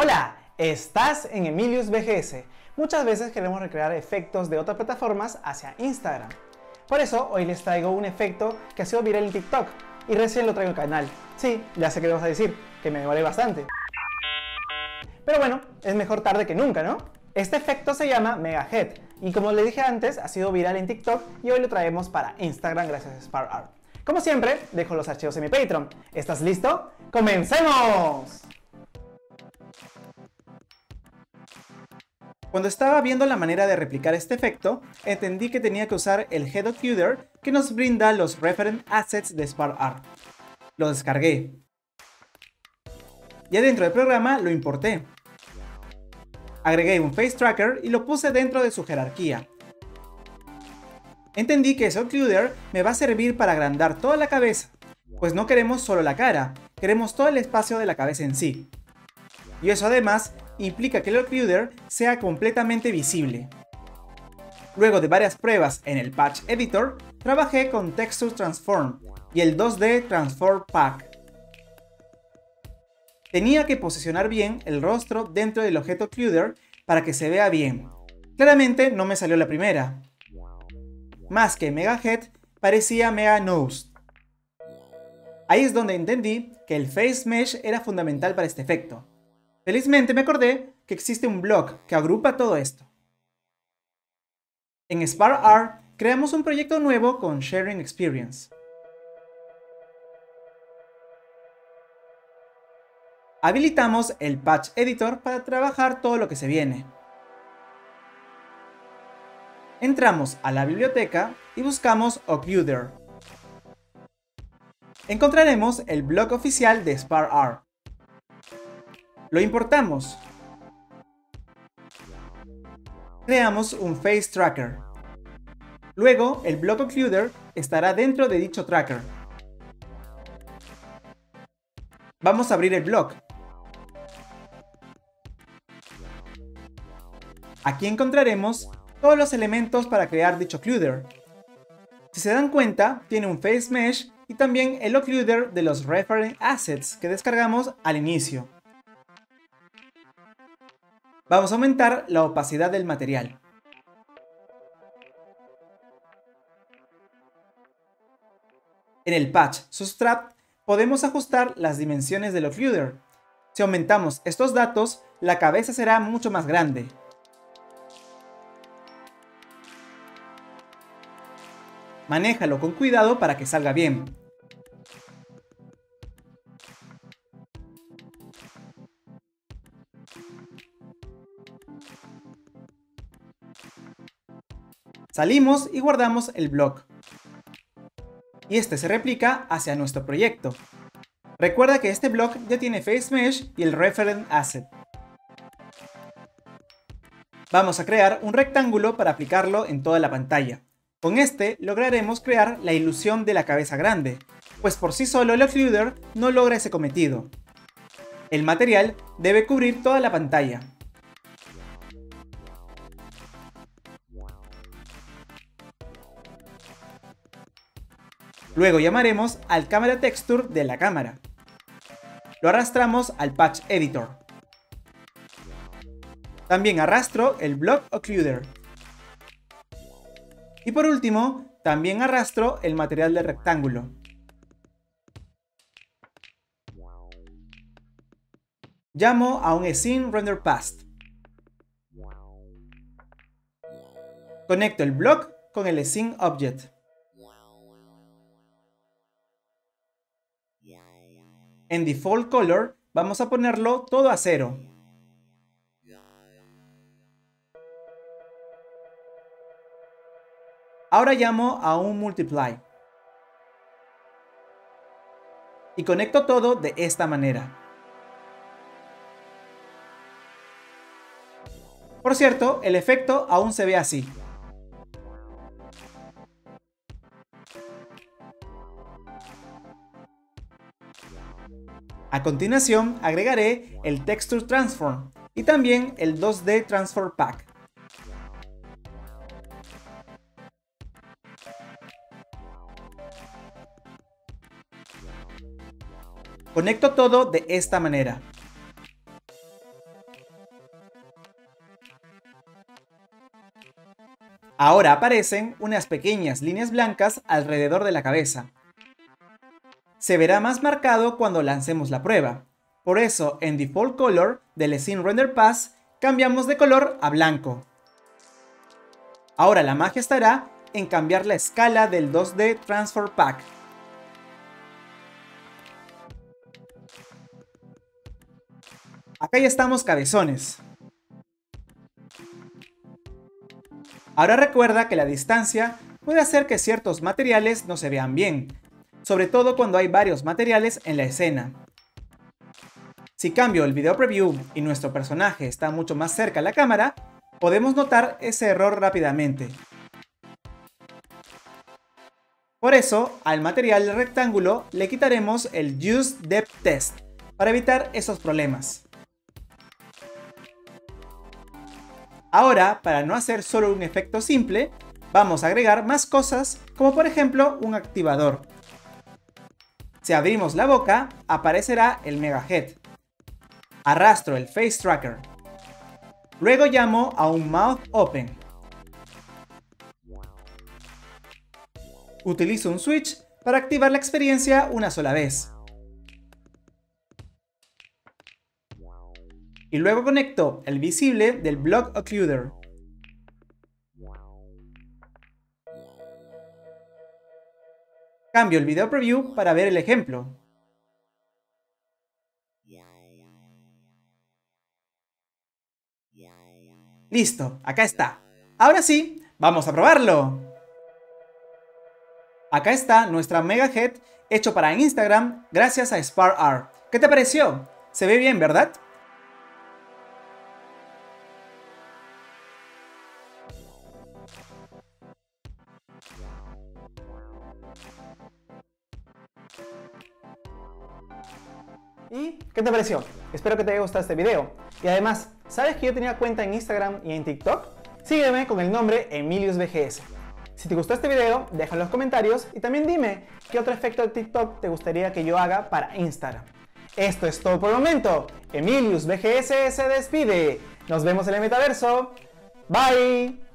Hola, estás en Emilius BGS. Muchas veces queremos recrear efectos de otras plataformas hacia Instagram. Por eso hoy les traigo un efecto que ha sido viral en TikTok y recién lo traigo al canal. Sí, ya sé que vas a decir, que me vale bastante. Pero bueno, es mejor tarde que nunca, ¿no? Este efecto se llama Mega Head y como les dije antes, ha sido viral en TikTok y hoy lo traemos para Instagram gracias a Spark Art. Como siempre, dejo los archivos en mi Patreon. ¿Estás listo? ¡Comencemos! Cuando estaba viendo la manera de replicar este efecto, entendí que tenía que usar el Head Occluder que nos brinda los Referent Assets de SparkArt. Lo descargué. Ya dentro del programa lo importé. Agregué un Face Tracker y lo puse dentro de su jerarquía. Entendí que ese Occluder me va a servir para agrandar toda la cabeza, pues no queremos solo la cara, queremos todo el espacio de la cabeza en sí. Y eso además implica que el occluder sea completamente visible. Luego de varias pruebas en el Patch Editor, trabajé con Texture Transform y el 2D Transform Pack. Tenía que posicionar bien el rostro dentro del objeto occluder para que se vea bien. Claramente no me salió la primera. Más que Mega Head, parecía Mega Nose. Ahí es donde entendí que el Face Mesh era fundamental para este efecto. Felizmente me acordé que existe un blog que agrupa todo esto. En SparkArt creamos un proyecto nuevo con Sharing Experience. Habilitamos el Patch Editor para trabajar todo lo que se viene. Entramos a la biblioteca y buscamos Occluder. Encontraremos el blog oficial de SparkArt. Lo importamos. Creamos un Face Tracker. Luego, el Block Occluder estará dentro de dicho tracker. Vamos a abrir el block. Aquí encontraremos todos los elementos para crear dicho occluder. Si se dan cuenta, tiene un Face Mesh y también el occluder de los Reference Assets que descargamos al inicio. Vamos a aumentar la opacidad del material. En el patch Substrate podemos ajustar las dimensiones del occluder. Si aumentamos estos datos, la cabeza será mucho más grande. Manéjalo con cuidado para que salga bien. Salimos y guardamos el block. Y este se replica hacia nuestro proyecto. Recuerda que este block ya tiene Face Mesh y el Referent Asset. Vamos a crear un rectángulo para aplicarlo en toda la pantalla. Con este lograremos crear la ilusión de la cabeza grande, pues por sí solo el occluder no logra ese cometido. El material debe cubrir toda la pantalla, Luego llamaremos al Camera Texture de la cámara. Lo arrastramos al Patch Editor. También arrastro el Block Occluder. Y por último, también arrastro el material del rectángulo. Llamo a un Scene Render Past. Conecto el block con el Scene Object. En Default Color vamos a ponerlo todo a cero. Ahora llamo a un Multiply. Y conecto todo de esta manera. Por cierto, el efecto aún se ve así. A continuación agregaré el Texture Transform y también el 2D Transform Pack. Conecto todo de esta manera. Ahora aparecen unas pequeñas líneas blancas alrededor de la cabeza. Se verá más marcado cuando lancemos la prueba. Por eso en Default Color del Scene Render Pass cambiamos de color a blanco. Ahora la magia estará en cambiar la escala del 2D Transfer Pack. Acá ya estamos cabezones. Ahora recuerda que la distancia puede hacer que ciertos materiales no se vean bien, sobre todo cuando hay varios materiales en la escena. Si cambio el video preview y nuestro personaje está mucho más cerca a la cámara, podemos notar ese error rápidamente. Por eso, al material rectángulo le quitaremos el Use Depth Test para evitar esos problemas. Ahora, para no hacer solo un efecto simple, vamos a agregar más cosas como por ejemplo un activador. Si abrimos la boca, aparecerá el Mega Head. Arrastro el Face Tracker. Luego llamo a un Mouth Open. Utilizo un switch para activar la experiencia una sola vez. Y luego conecto el visible del Block Occluder. Cambio el video preview para ver el ejemplo. Listo, acá está. Ahora sí, vamos a probarlo. Acá está nuestra Mega Head hecho para Instagram gracias a SparArt. ¿Qué te pareció? Se ve bien, ¿verdad? ¿Y qué te pareció? Espero que te haya gustado este video. Y además, ¿sabes que yo tenía cuenta en Instagram y en TikTok? Sígueme con el nombre EmiliusBGS. Si te gustó este video, déjalo en los comentarios y también dime qué otro efecto de TikTok te gustaría que yo haga para Instagram. Esto es todo por el momento. Emilius BGS se despide. Nos vemos en el metaverso. Bye.